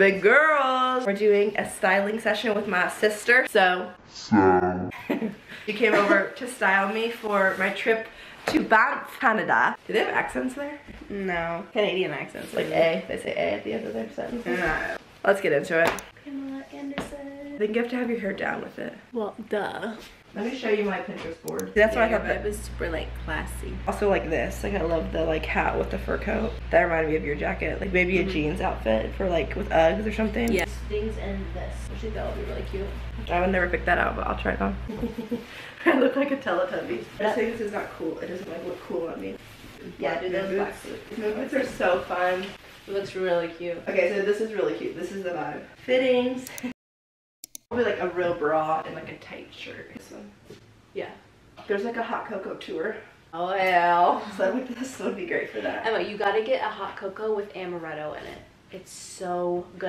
Big girls. We're doing a styling session with my sister. So, So, she came over to style me for my trip to Banff, Canada. Do they have accents there? No, Canadian accents. Like mm-hmm. A. They say A at the end of their sentence. No. Let's get into it. Pamela Anderson. I think you have to have your hair down with it. Well, duh. Let me show you my Pinterest board. That's why I thought that. It was super like classy. Also like this, like I love the like hat with the fur coat. That reminded me of your jacket. Like maybe a mm-hmm. jeans outfit for like with Uggs or something. Yeah. Things and this. I think that would be really cute. I would never pick that out, but I'll try it on. I look like a Teletubby. I just think this is not cool. It doesn't like look cool on me. Yeah, dude, those black boots. Those boots are so fun. It looks really cute. Okay, so this is really cute. This is the vibe. Fittings. Probably like a real bra and like a tight shirt. This one. Yeah. There's like a hot cocoa tour. Oh well. So like this would be great for that. Emma, you gotta get a hot cocoa with amaretto in it. It's so good.